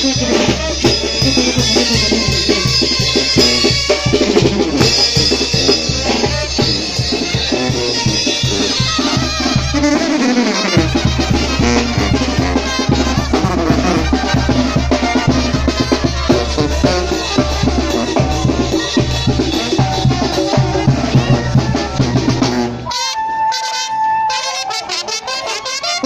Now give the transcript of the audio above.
Gracias.